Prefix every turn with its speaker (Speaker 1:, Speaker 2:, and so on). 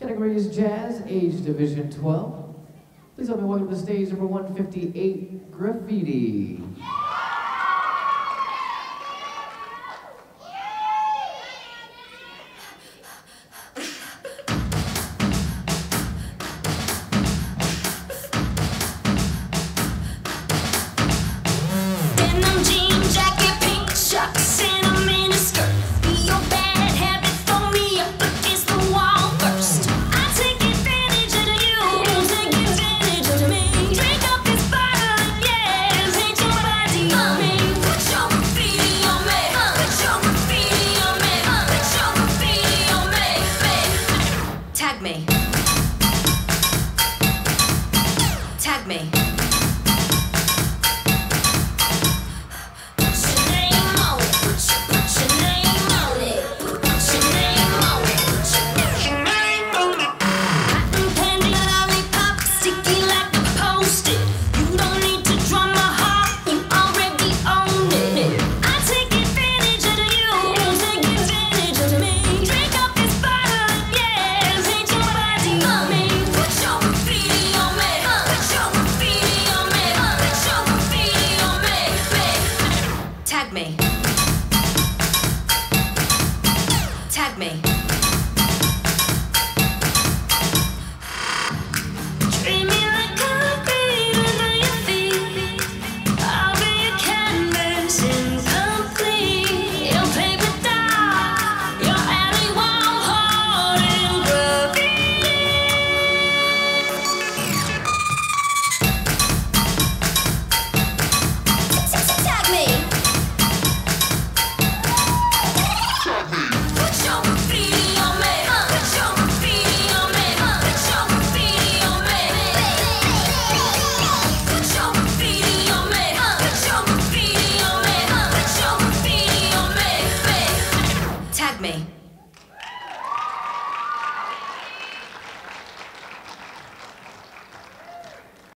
Speaker 1: Category is Jazz, Age Division 12. Please help me welcome to the stage number 158, Graffiti.
Speaker 2: me. me. me.